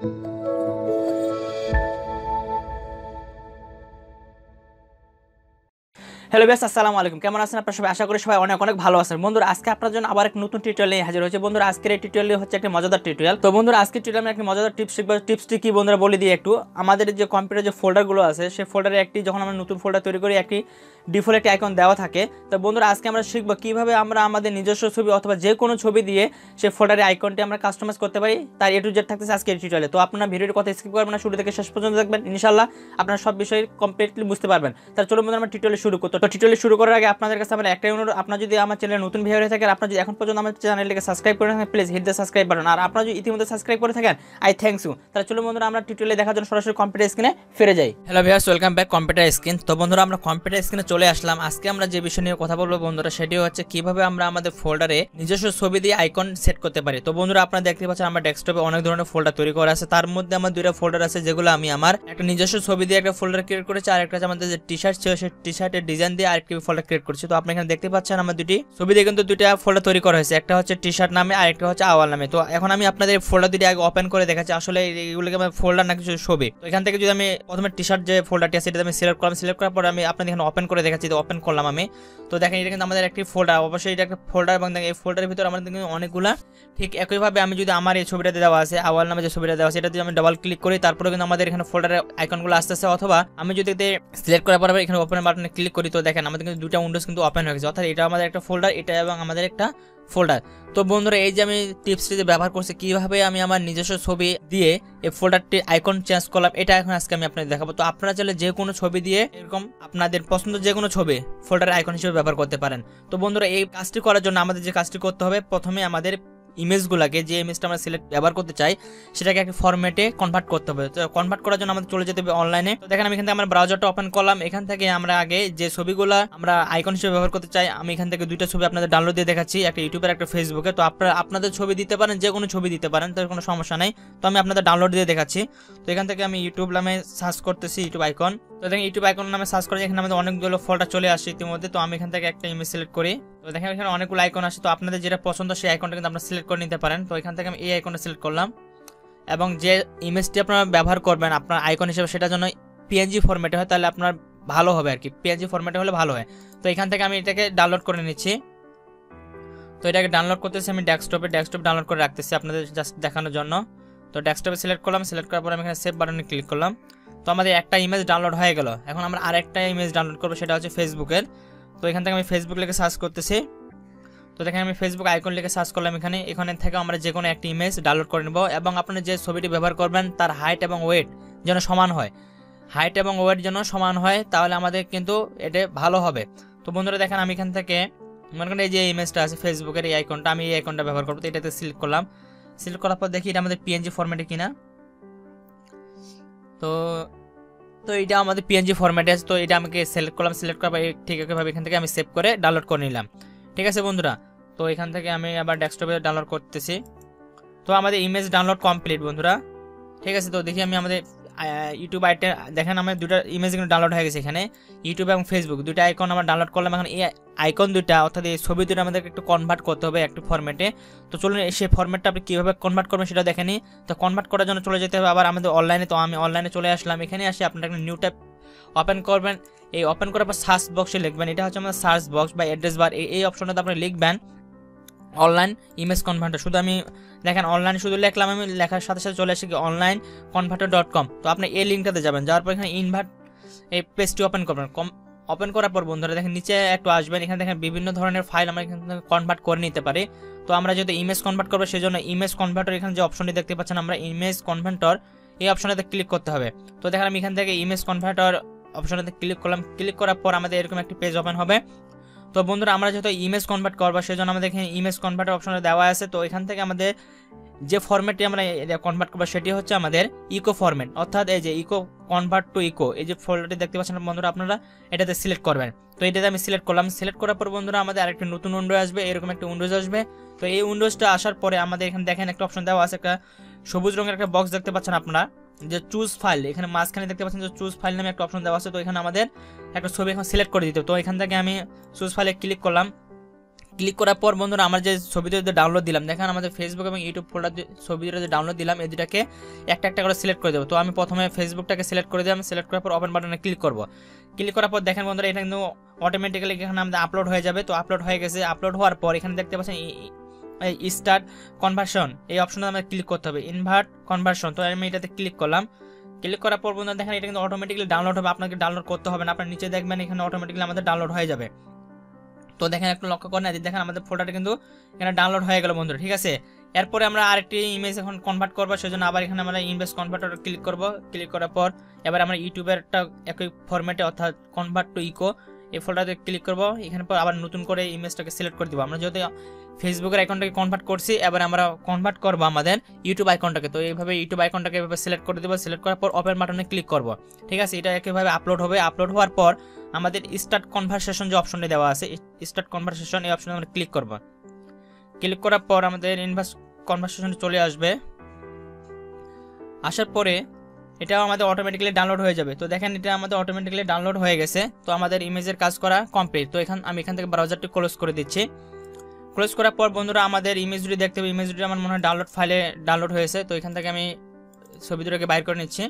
Thank you. Hello base আসসালামু আলাইকুম। কেমন আছেন আপনার সবাই? আশা করি সবাই অনেক অনেক ভালো আছেন। বন্ধুরা, আজকে আপনার জন্য আবার এক নতুন টিউটোরিয়াল নিয়ে হাজির হয়েছে। বন্ধুরা, আজকের এই হচ্ছে একটা মজাদার টিউটোরিয়াল তো বন্ধুরা আজকের টিউটোরিয়াল একটি মজাদার টিপস শিখব। টিপসটি কি বন্ধুরা, বলে দিই একটু। আমাদের যে কম্পিউটার যে ফোল্ডারগুলো আছে, সেই ফোল্ডারে একটি যখন আমরা নতুন ফোল্ডার তৈরি করি, একটি ডিফল্ট একটি আইকন দেওয়া থাকে। তো বন্ধুরা, আজকে আমরা শিখব কীভাবে আমরা আমাদের নিজস্ব ছবি অথবা যে কোনো ছবি দিয়ে সেই ফোল্ডারের আইকনটি আমরা কাস্টমাইজ করতে পারি। তার এ টু জেড থাকতেছে আজকের টিউটোরিয়ালে তো আপনারা ভিডিওর কথা স্কিপ করবেন না, শুরু থেকে শেষ পর্যন্ত দেখবেন। ইনশাল্লাহ আপনারা সব বিষয়ে কমপ্লিটলি বুঝতে পারবেন। তার চলুন বন্ধুরা, আমরা টিউটোরিয়াল শুরু করতে তো টিউটোরিয়াল শুরু করার আগে আপনাদের কাছে আমার একটাই অনুরোধ, আপনার যদি আমার চ্যানেলে নতুন ভিডিও হয়ে থাকেন, আপনার যদি এখন পর্যন্ত আমার চ্যানেলটিকে সাবস্ক্রাইব করে থাকেন please hit the subscribe button আর আপনারা যদি ইতিমধ্যে সাবস্ক্রাইব করে থাকেন আই থ্যাংকস ইউ তাহলে চলুন বন্ধুরা, আমরা টিউটোরিয়াল দেখার জন্য সরাসরি কম্পিউটার স্ক্রিনে ফিরে যাই। Hello viewers welcome back computer screen তো বন্ধুরা, আমরা কম্পিউটার স্ক্রিনে চলে আসলাম। আজকে আমরা যে বিষয় নিয়ে কথা বলব বন্ধুরা, সেটি হচ্ছে কীভাবে আমরা আমাদের ফোল্ডারে নিজস্ব ছবি দিয়ে আইকন সেট করতে পারি। তো বন্ধুরা, আপনারা দেখতে পাচ্ছেন আমার ডেস্কটপে অনেক ধরনের ফোল্ডার তৈরি করা আছে। তার মধ্যে আমার দুইটা ফোল্ডার আছে, যেগুলো আমি আমার একটা নিজস্ব ছবি দিয়ে একটা ফোল্ডার ক্রিয়েট করেছি, আর একটা আমাদের যে টি শার্ট ছিল, সেই টি শার্টের ডিজাইন দিয়ে আরেকটি ফোল্ডার ক্রিয়েট করছি। তো আপনি এখানে দেখতে পাচ্ছেন আমার দুটি ছবি দিয়ে কিন্তু দুইটা ফোল্ডার তৈরি করা হয়েছে। একটা হচ্ছে টি শার্ট নামে আর একটা হচ্ছে আওয়াল নামে। তো এখন আমি আপনাদের ফোল্ডার দুটি আগে ওপেন করে দেখাচ্ছি। আসলে এগুলোকে আমার ফোল্ডার না, কিছু ছবি। তো এখান থেকে যদি আমি প্রথমে টি শার্ট যে ফোল্ডারটি আছে সেটা আমি সিলেক্ট করলাম। সিলেক্ট করার পরে আমি আপনাদের এখানে ওপেন করে দেখাচ্ছি ওপেন করলাম আমি। তো দেখেন, এটা কিন্তু আমাদের একটি ফোল্ডার অবশ্যই এটা একটা ফোল্ডার এবং এই ফোল্ডারের ভিতরে আমাদের কিন্তু অনেকগুলা ঠিক একইভাবে আমি যদি আমার এই ছবিটাতে দেওয়া আছে, আওয়াল নামে যে ছবিটা দেওয়া আছে এটা যদি আমি ডাবল ক্লিক করি তারপরে কিন্তু আমাদের এখানে ফোল্ডারের আইকনগুলো আসতেছে। অথবা আমি যদি সিলেক্ট করার পরে এখানে ওপেন বাটনে ক্লিক করি, তো দেখেন, আমাদের কিন্তু দুটা উইন্ডোজ কিন্তু ওপেন হয়ে গেছে। অর্থাৎ এটা আমাদের একটা ফোল্ডার এটা এবং আমাদের একটা ফোল্ডার তো বন্ধুরা, এই যে আমি টিপসটি যে ব্যবহার করছি, কীভাবে আমি আমার নিজস্ব ছবি দিয়ে এই ফোল্ডারটি আইকন চেঞ্জ করলাম, এটা এখন আজকে আমি আপনাদের দেখাবো। তো আপনারা চাইলে যে কোনো ছবি দিয়ে এরকম আপনাদের পছন্দ যে কোনো ছবি ফোল্ডার আইকন হিসেবে ব্যবহার করতে পারেন। তো বন্ধুরা, এই কাজটি করার জন্য আমাদের যে কাজটি করতে হবে, প্রথমে আমাদের ইমেজগুলোকে যে ইমেজটা আমরা সিলেক্ট ব্যবহার করতে চাই, সেটাকে একটা ফরম্যাটে কনভার্ট করতে হবে। তো কনভার্ট করার জন্য আমাদের চলে যেতে হবে অনলাইনে তো দেখেন আমি এখান থেকে আমার ব্রাউজারটা ওপেন করলাম। এখান থেকে আমরা আগে যে ছবিগুলো আমরা আইকন হিসেবে ব্যবহার করতে চাই, আমি এখান থেকে দুইটা ছবি আপনাদের ডাউনলোড দিয়ে দেখাচ্ছি। একটা ইউটিউবের একটা ফেসবুকে তো আপনারা, আপনাদের ছবি দিতে পারেন, যে কোনো ছবি দিতে পারেন, তার কোনো সমস্যা নেই। তো আমি আপনাদের ডাউনলোড দিয়ে দেখাচ্ছি। তো এখান থেকে আমি ইউটিউব নামে সার্চ করতেছি ইউটিউব আইকন তো দেখেন ইউটিউব আইকন নামে সার্চ করে এখানে আমাদের অনেকগুলো ফলটা চলে আসছে ইতিমধ্যে। তো আমি এখান থেকে একটা ইমেজ সিলেক্ট করি। তো দেখেন, এখানে অনেকগুলো আইকন আছে তো আপনাদের যেটা পছন্দ, সেই আইকনটা কিন্তু আপনারা সিলেক্ট করে নিতে পারেন। তো এখান থেকে আমি এই আইকনটা সিলেক্ট করলাম। এবং যে ইমেজটি আপনারা ব্যবহার করবেন, আপনার আইকন হিসেবে সেটার জন্য পিএনজি ফরম্যাটে হয়, তাহলে আপনার ভালো হবে আর কি পিএনজি ফরম্যাটে হলে ভালো হয়। তো এখান থেকে আমি এটাকে ডাউনলোড করে নিচ্ছি। তো এটাকে ডাউনলোড করতেছি আমি ডেস্কটপে ডেস্কটপ ডাউনলোড করে রাখতেছি আপনাদের জাস্ট দেখানোর জন্য। তো ডেস্কটপে সিলেক্ট করলাম সিলেক্ট করার পর আমি এখানে সেভ বাটনে ক্লিক করলাম। তো আমাদের একটা ইমেজ ডাউনলোড হয়ে গেল। এখন আমরা আরেকটা ইমেজ ডাউনলোড করব, সেটা হচ্ছে ফেসবুকের তো এখান থেকে আমি ফেসবুক লিখে সার্চ করতেছি। তো দেখেন আমি ফেসবুক আইকন লিখে সার্চ করলাম এখানে। এখানে থেকে আমরা যে কোনো একটি ইমেজ ডাউনলোড করে নেব এবং আপনি যে ছবিটি ব্যবহার করবেন তার হাইট এবং ওয়েট যেন সমান হয়। হাইট এবং ওয়েট যেন সমান হয়, তাহলে আমাদের কিন্তু এটা ভালো হবে। তো বন্ধুরা দেখেন আমি এখান থেকে মনে করেন এই যে ইমেজটা আছে ফেসবুকের এই আইকনটা আমি এই আইকনটা ব্যবহার করব। তো এটাতে সিলেক্ট করলাম। সিলেক্ট করার পর দেখি এটা আমাদের পিএনজি ফরম্যাটে কিনা। তো তো এটা আমাদের পিএনজি ফরম্যাটে আছে, তো এটা আমাকে সিলেক্ট করলাম সিলেক্ট পর ঠিক একইভাবে এখান থেকে আমি সেভ করে ডাউনলোড করে নিলাম। ঠিক আছে বন্ধুরা? তো এখান থেকে আমি আবার ডেস্কটপে ডাউনলোড করতেছি। তো আমাদের ইমেজ ডাউনলোড কমপ্লিট বন্ধুরা। ঠিক আছে, তো দেখি আমি আমাদের ইউটিউব আইটে, দেখেন আমার দুটো ইমেজ কিন্তু ডাউনলোড হয়ে গেছে এখানে। ইউটিউব এবং ফেসবুক দুটো আইকন আমরা ডাউনলোড করলাম। এখন এই আইকন দুটা অর্থাৎ এই ছবি দুটো আমাদেরকে একটু কনভার্ট করতে হবে একটু ফরম্যাটে তো চলুন সেই ফরম্যাটটা আপনি কীভাবে কনভার্ট করবেন সেটা দেখেনি তো কনভার্ট করার জন্য চলে যেতে হবে আবার আমাদের অনলাইনে তো আমি অনলাইনে চলে আসলাম। এখানে আসে, আপনার একটা নিউ ট্যাব ওপেন করবেন। এই ওপেন করার পর সার্চ বক্সে লিখবেন। এটা হচ্ছে আমাদের সার্চ বক্স বা অ্যাড্রেস বার এই অপশনটাতে আপনি লিখবেন। অনলাইন ইমেজ কনভার্টার শুধু আমি, দেখেন অনলাইন শুধু লিখলাম, আমি লেখার সাথে সাথে চলে আসি অনলাইন কনভার্টার ডট কম তো আপনি এই লিঙ্কটাতে যাবেন, যাওয়ার পর এখানে ইনভার্ট এই পেজটি ওপেন করবেন। কম ওপেন করার পর বন্ধুরা দেখেন নিচে একটু আসবেন, এখানে দেখেন বিভিন্ন ধরনের ফাইল আমরা এখান থেকে কনভার্ট করে নিতে পারি। তো আমরা যদি ইমেজ কনভার্ট করব সেই জন্য ইমেজ কনভার্টার এখানে যে অপশনটি দেখতে পাচ্ছেন আমরা ইমেজ কনভার্টার এই অপশনটাতে ক্লিক করতে হবে। তো দেখেন আমি এখান থেকে ইমেজ কনভার্টার অপশনটাতে ক্লিক করলাম। ক্লিক করার পর আমাদের এরকম একটি পেজ ওপেন হবে। তো বন্ধুরা, আমরা যেহেতু ইমেজ কনভার্ট করব সেই জন্য আমাদের এখানে ইমেজ কনভার্টার অপশনটা দেওয়া আছে। তো এখান থেকে আমাদের যে ফরম্যাটটি আমরা কনভার্ট করব, সেটি হচ্ছে আমাদের ইকো ফরম্যাট অর্থাৎ এই যে ইকো কনভার্ট টু ইকো এই যে ফোল্ডারটি দেখতে পাচ্ছেন বন্ধুরা আপনারা, এটাতে সিলেক্ট করবেন। তো এটাতে আমি সিলেক্ট করলাম। সিলেক্ট করার পর বন্ধুরা, আমাদের আরেকটি নতুন উইন্ডো আসবে, এরকম একটা উইন্ডোজ আসবে। তো এই উইন্ডোজটা আসার পরে আমাদের এখানে দেখেন একটা অপশন দেওয়া আছে, একটা সবুজ রঙের একটা বক্স দেখতে পাচ্ছেন আপনারা। যে চুজ ফাইল এখানে মাঝখানে দেখতে পাচ্ছেন যে চুজ ফাইল নামে একটা অপশন দেওয়া আছে, তো এখানে আমাদের একটা ছবি এখন সিলেক্ট করে দিতে তো এখান থেকে আমি চুজ ফাইলে ক্লিক করলাম। ক্লিক করার পর বন্ধুরা, আমার যে ছবিটা দুটো ডাউনলোড দিলাম, দেখেন আমাদের ফেসবুক এবং ইউটিউব ফোল্ডার ছবি দুটো যে ডাউনলোড দিলাম, এই দুটাকে একটা একটা করে সিলেক্ট করে দেবো। তো আমি প্রথমে ফেসবুকটাকে সিলেক্ট করে দিলাম সিলেক্ট করার পর ওপেন বাটনে ক্লিক করব। ক্লিক করার পর দেখেন বন্ধুরা, এটা কিন্তু অটোমেটিক্যালি এখানে আমাদের আপলোড হয়ে যাবে। তো আপলোড হয়ে গেছে। আপলোড হওয়ার পর এখানে দেখতে পাচ্ছেন স্টার্ট কনভার্সন এই অপশনে আমাদের ক্লিক করতে হবে। ইনভার্ট কনভার্সন তো আমি এটাতে ক্লিক করলাম। ক্লিক করার পর বন্ধুরা দেখেন, এটা কিন্তু অটোমেটিক্যালি ডাউনলোড হবে, আপনাকে ডাউনলোড করতে হবে না। আপনার নিচে দেখবেন, এখানে অটোমেটিক্যালি আমাদের ডাউনলোড হয়ে যাবে। তো দেখেন, একটু লক্ষ্য করেন দেখেন, আমাদের ফোল্ডারটা কিন্তু এখানে ডাউনলোড হয়ে গেল বন্ধুরা, ঠিক আছে? এরপরে আমরা আরেকটি ইমেজ এখন কনভার্ট করব, সেজন্য আবার এখানে আমরা ইনভেস্ট কনভার্টার ক্লিক করব। ক্লিক করার পর এবার আমরা ইউটিউবের একটা একই ফরম্যাটে অর্থাৎ কনভার্ট টু ইকো এই ফোল্ডারে ক্লিক করব। এখানে পর আবার নতুন করে ইমেজটাকে সিলেক্ট করে দিব। আমরা যেহেতু ফেসবুকের আইকনটাকে কনভার্ট করছি, এবার আমরা কনভার্ট করব আমাদের ইউটিউব আইকনটাকে তো এইভাবে ইউটিউব আইকনটাকে এভাবে সিলেক্ট করে দেবো। সিলেক্ট করার পর ওপেন বাটনে ক্লিক করব। ঠিক আছে? এটা একইভাবে আপলোড হবে। আপলোড হওয়ার পর আমাদের স্টার্ট কনভারসেশন যে অপশনটি দেওয়া আছে স্টার্ট কনভারসেশন এই অপশনে আমরা ক্লিক করব। ক্লিক করার পর আমাদের ইনভার্স কনভারসেশন চলে আসবে। আসার পরে এটাও আমাদের অটোমেটিক্যালি ডাউনলোড হয়ে যাবে। তো দেখেন, এটা আমাদের অটোমেটিক্যালি ডাউনলোড হয়ে গেছে। তো আমাদের ইমেজের কাজ করা কমপ্লিট তো এখান, আমি এখান থেকে ব্রাউজারটি ক্লোজ করে দিচ্ছি। ক্লোজ করার পর বন্ধুরা, আমাদের ইমেজ দুটি দেখতে হবে ইমেজ দুটি আমার মনে হয় ডাউনলোড ফাইলে ডাউনলোড হয়েছে, তো এখান থেকে আমি ছবি দুটোকে বাইর করে নিচ্ছি।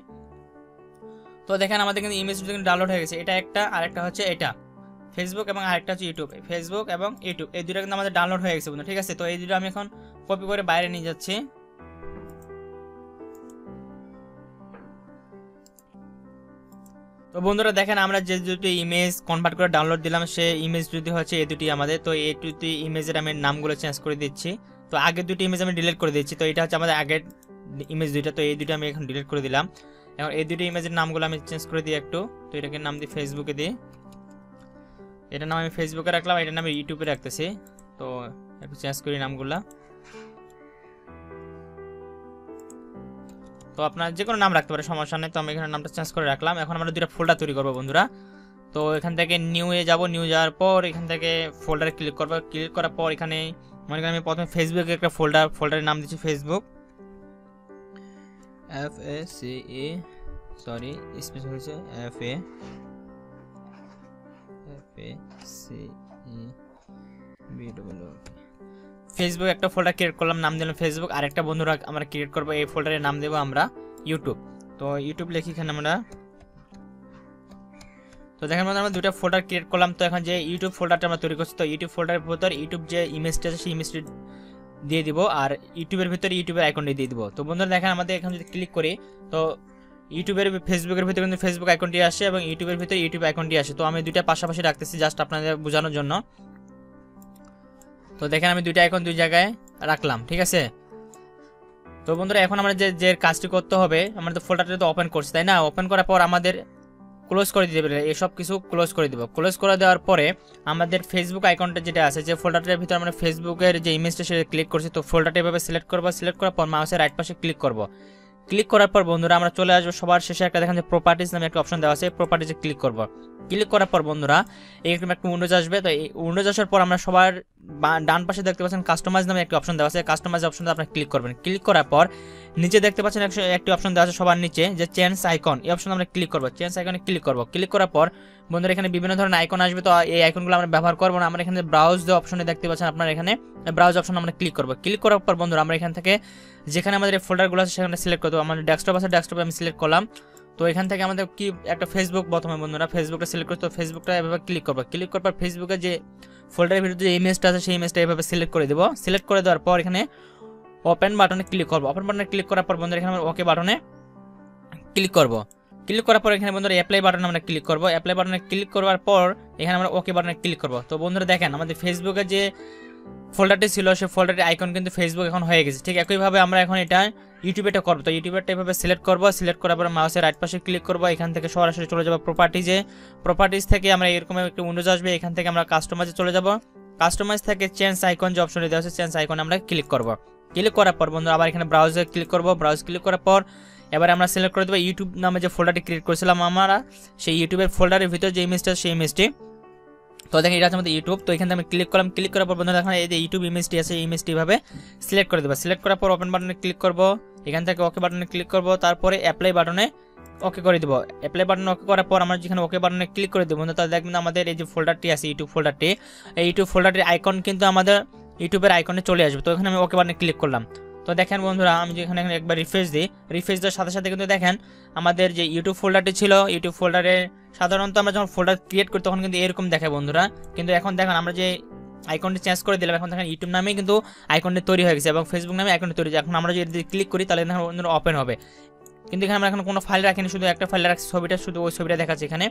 তো দেখেন, আমাদের কিন্তু ইমেজ দুটো কিন্তু ডাউনলোড হয়ে গেছে। এটা একটা আর একটা হচ্ছে এটা। ফেসবুক এবং আরেকটা হচ্ছে ইউটিউব ফেসবুক এবং ইউটিউব এই দুটো কিন্তু আমাদের ডাউনলোড হয়ে গেছে বন্ধু ঠিক আছে? তো এই দুটো আমি এখন কপি করে বাইরে নিয়ে যাচ্ছি। তো বন্ধুরা দেখেন, আমরা যে দুটি ইমেজ কনভার্ট করে ডাউনলোড দিলাম সে ইমেজ দুটি হচ্ছে এই দুটি আমাদের। তো এই দুটি ইমেজের আমি নামগুলো চেঞ্জ করে দিচ্ছি। তো আগের দুটি ইমেজ আমি ডিলিট করে দিচ্ছি। তো এটা হচ্ছে আমাদের আগের ইমেজ দুইটা। তো এই দুটো আমি এখন ডিলিট করে দিলাম। এখন এই দুটি ইমেজের নামগুলো আমি চেঞ্জ করে দিই একটু। তো এটাকে নাম দিই ফেসবুকে দিই। এটার নাম আমি ফেসবুকে রাখলাম এটার নাম ইউটিউবে রাখতেছি। তো একটু চেঞ্জ করি নামগুলা। তো আপনার যে কোনো নাম রাখতে পারে সমস্যা নেই। তো আমি এখানে নামটা চেঞ্জ করে রাখলাম। এখন আমরা দুটো ফোল্ডার তৈরি করব, বন্ধুরা। তো এখান থেকে নিউ এ যাব নিউ যাওয়ার পর এখান থেকে ফোল্ডারে ক্লিক করব। ক্লিক করার পর এখানে, মনে করেন আমি প্রথমে ফেসবুকে একটা ফোল্ডার ফোল্ডারের নাম দিচ্ছি Facebook F A C A sorry space হয়েছে F A F A C E B W Facebook একটা ফোল্ডার ক্রিয়েট করলাম, নাম দিলাম ফেসবুক আর একটা বন্ধুরা আমরা ক্রিয়েট করব, এই ফোল্ডারের নাম দেবো আমরা ইউটিউব তো ইউটিউব লিখি এখানে আমরা। তো দেখেন মধ্যে আমরা দুটো ফোল্ডার ক্রিয়েট করলাম। তো এখন যে ইউটিউব ফোল্ডারটা আমরা তৈরি করছি, তো ইউটিউব ফোল্ডারের ভিতর ইউটিউব যে ইমেজটা আছে, সেই ইমেজটি দিয়ে দিব, আর ইউটিউবের ভিতরে ইউটিউবের আইকনটি দিয়ে দিব। তো বন্ধুরা, দেখেন আমাদের এখানে যদি ক্লিক করি, তো ইউটিউবের ফেসবুকের ভিতরে কিন্তু ফেসবুক আইকনটি আসে এবং ইউটিউবের ভিতরে ইউটিউব আইকনটি আসে। তো আমি দুইটা পাশাপাশি রাখতেছি জাস্ট আপনাদের বোঝানোর জন্য। তো দেখেন আমি দুইটা আইকন দুই জায়গায় রাখলাম, ঠিক আছে? তো বন্ধুরা, এখন আমরা যে যে কাজটি করতে হবে, আমরা তো ফোল্ডারটা তো ওপেন করছি, তাই না? ওপেন করার পর আমাদের ক্লোজ করে দিতে পারে এসব কিছু ক্লোজ করে দেবো। ক্লোজ করে দেওয়ার পরে আমাদের ফেসবুক আইকনটা যেটা আছে, যে ফোল্ডারটার ভিতরে আমরা ফেসবুকের যে ইমেজটা সেটা ক্লিক করছি, তো ফোল্ডারটা এভাবে সিলেক্ট করব সিলেক্ট করার পর মাউসের রাইট পাশে ক্লিক করব। ক্লিক করার পর বন্ধুরা আমরা চলে আসব সবার শেষে একটা দেখেন যে প্রপার্টিস নামে একটা অপশন দেওয়া আছে প্রপার্টিসে ক্লিক করব। ক্লিক করার পর বন্ধুরা, এরকম একটা উইন্ডোজ আসবে। তো এই উইন্ডোজ আসার পর আমরা সবার ডান পাশে দেখতে পাচ্ছেন কাস্টমাইজ নামে একটা অপশন দেওয়া আছে। কাস্টমাইজ অপশনটা আপনি ক্লিক করবেন। ক্লিক করার পর নিচে দেখতে পাচ্ছেন একটি অপশন দেওয়া আছে সবার নিচে, যে চেঞ্জ আইকন এই অপশন আমরা ক্লিক করব। চেঞ্জ আইকনে ক্লিক করব। ক্লিক করার পর বন্ধুরা, এখানে বিভিন্ন ধরনের আইকন আসবে, তো এই আইকনগুলো আমরা ব্যবহার করব না। আমরা এখানে ব্রাউজ যে অপশনে দেখতে পাচ্ছেন আপনার এখানে। ব্রাউজ অপশন আমরা ক্লিক করব। ক্লিক করার পর বন্ধুরা, আমরা এখান থেকে যেখানে আমাদের ফোল্ডারগুলো আছে, সেখানে সিলেক্ট করব আমাদের ডেস্কটপ আছে ডেস্কটপে আমি সিলেক্ট করলাম। তো এখান থেকে আমাদের কি একটা ফেসবুক প্রথমে বন্ধুরা। ফেসবুকটা সিলেক্ট করতে ফেসবুকটা এভাবে ক্লিক করব। ক্লিক করার পর ফেসবুকে যে ফোল্ডারের ভিতরে যে ইমেজটা আছে, সেই ইমেজটা এভাবে সিলেক্ট করে দেবো। সিলেক্ট করে দেওয়ার পর এখানে ওপেন বাটনে ক্লিক করব। ওপেন বাটনে ক্লিক করার পর বন্ধুরা, এখানে আমরা ওকে বাটনে ক্লিক করব। ক্লিক করার পর এখানে বন্ধুরা অ্যাপ্লাই বাটনে আমরা ক্লিক করব। অ্যাপ্লাই বাটনে ক্লিক করার পর এখানে আমরা ওকে বাটনে ক্লিক করব। তো বন্ধুরা দেখেন, আমাদের ফেসবুকে যে ফোল্ডারটি ছিল সেই ফোল্ডারটি আইকন কিন্তু ফেসবুক এখন হয়ে গেছে। ঠিক একইভাবে আমরা এখন এটা ইউটিউবেটা করব। তো ইউটিউবেরটা এভাবে সিলেক্ট করব। সিলেক্ট করার পর মাউসের রাইট পাশে ক্লিক করব। এখান থেকে সরাসরি চলে যাব প্রপার্টিজে প্রপার্টিজ থেকে আমরা এরকম একটা উইন্ডোজ আসবে। এখান থেকে আমরা কাস্টমাইজে চলে যাব। কাস্টমাইজ থেকে চেঞ্জ আইকন যে অপশনটি দেওয়া আছে চেঞ্জ আইকন আমরা ক্লিক করব। ক্লিক করার পর বন্ধু আবার এখানে ব্রাউজে ক্লিক করব। ব্রাউজ ক্লিক করার পর এবার আমরা সিলেক্ট করে দেবো ইউটিউব নামে যে ফোল্ডারটি ক্রিয়েট করেছিলাম আমরা, সেই ইউটিউবের ফোল্ডারের ভিতরে যে ইমেজটা সেই ইমেজটি তো দেখেন এটা আমাদের ইউটিউব তো এখানে আমি ক্লিক করলাম ক্লিক করার পর বন্ধু দেখেন এই যে ইউটিউব ইমেজটি আছে, এই ইমেজটি ভাবে সিলেক্ট করে দেবো। সিলেক্ট করার পর ওপেন বাটনে ক্লিক করব, এখান থেকে ওকে বাটনে ক্লিক করব, তারপরে অ্যাপ্লাই বাটনে ওকে করে দেবো। অ্যাপ্লাই বাটন ওকে করার পর আমরা যেখানে ওকে বাটনে ক্লিক করে দেবো তাহলে দেখবেন আমাদের এই যে ফোল্ডারটি আছে ইউটিউব ফোল্ডারটি এই ইউটিউব ফোল্ডারটির আইকন কিন্তু আমাদের ইউটিউবের আইকনে চলে আসবে। তো এখানে আমি ওকে বাটনে ক্লিক করলাম। তো দেখেন বন্ধুরা, আমি যেখানে এখানে একবার রিফ্রেশ দিই। রিফ্রেশ দেওয়ার সাথে সাথে কিন্তু দেখেন, আমাদের যে ইউটিউব ফোল্ডারটি ছিল ইউটিউব ফোল্ডারে সাধারণত আমরা যখন ফোল্ডার ক্রিয়েট করি তখন কিন্তু এরকম দেখায় বন্ধুরা। কিন্তু এখন দেখেন, আমরা যে আইকনটি চেঞ্জ করে দিলাম, এখন দেখেন ইউটিউব নামেই কিন্তু আইকনটি তৈরি হয়ে গেছে এবং ফেসবুক নামে আইকনটি তৈরি এখন আমরা যদি ক্লিক করি, তাহলে ওপেন হবে। কিন্তু এখানে আমরা এখন কোনো ফাইল রাখিনি, শুধু একটা ফাইল রাখছি, ছবিটা শুধু ওই ছবিটা দেখাচ্ছে এখানে।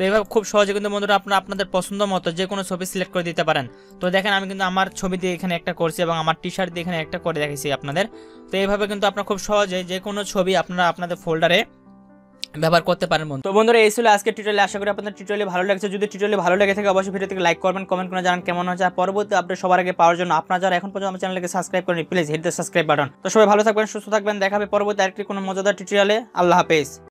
তো এইভাবে খুব সহজে কিন্তু বন্ধুরা আপনারা আপনাদের পছন্দ মতো যে কোনো ছবি সিলেক্ট করে দিতে পারেন। তো দেখেন আমি কিন্তু আমার ছবি দিয়ে এখানে একটা করছি এবং আমার টি শার্ট দিয়ে এখানে একটা করে দেখেছি আপনাদের। তো এইভাবে কিন্তু আপনারা খুব সহজে যে কোনো ছবি আপনারা আপনাদের ফোল্ডারে ব্যবহার করতে পারেন বন্ধু। তো বন্ধুরা এই ছিল আজকে টিউটোরিয়াল আশা করি আপনাদের টিউটোরিয়াল ভালো লাগছে। যদি টিউটোরিয়াল ভালো লেগে থাকে অবশ্যই ভিডিও থেকে লাইক করবেন কমেন্ট করে জানান কেমন হচ্ছে আর পরবর্তী আপডেট সবার আগে পাওয়ার জন্য আপনারা যারা এখন পর্যন্ত আমার চ্যানেলকে সাবস্ক্রাইব করেন please hit the subscribe button তো সবাই ভালো থাকবেন, সুস্থ থাকবেন। দেখাবে পরবর্তী আরেকটি কোনো মজাদার টিউটোরিয়ালে আল্লাহ হাফেজ।